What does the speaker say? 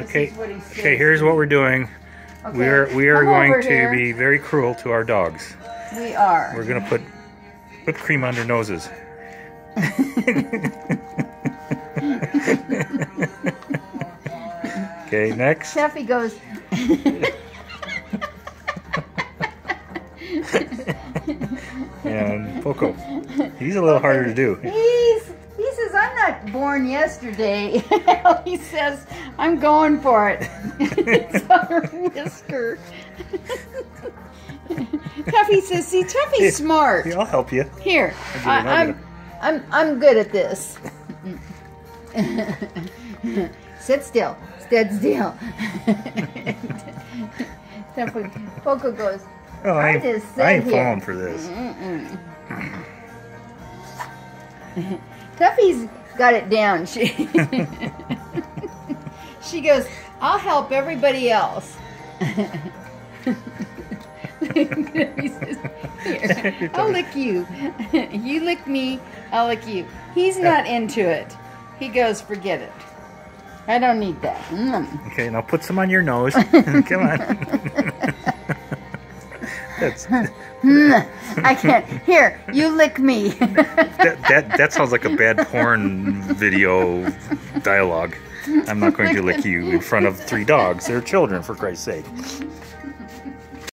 Okay. he. Okay, here's what we're doing. Okay, We are we are come going to here. be very cruel to our dogs. We are. We're gonna put whipped cream on their noses. okay, next. Steffi goes. And Poco. He's a little harder to do. He's he says I'm not born yesterday. he says I'm going for it. it's on her whisker. Tuffy says, "See, Tuffy's smart. Yeah, I'll help you. Here, I'll get it, I, I'll I'm, I'm, I'm good at this. Sit still. Sit still. Tuffy, Poco goes. Oh, I, I just I ain't here. falling for this. Tuffy's got it down. She she goes, I'll help everybody else. says, I'll lick you. you lick me, I'll lick you. He's not into it. He goes, forget it. I don't need that. Mm. Okay, now put some on your nose. Come on. That's, I can't. Here, you lick me. that, that, that sounds like a bad porn video dialogue. I'm not going to lick you in front of three dogs. They're children, for Christ's sake.